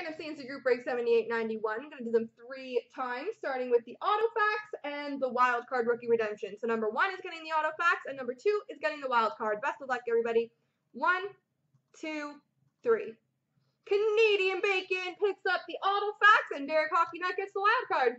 Random CNC Group Break 7891. I'm going to do them three times, starting with the Artifacts and the Wild Card Rookie Redemption. So number one is getting the Artifacts, and number two is getting the Wild Card. Best of luck, everybody. One, two, three. Canadian Bacon picks up the Artifacts, and Derek Hockey Nut gets the Wild Card.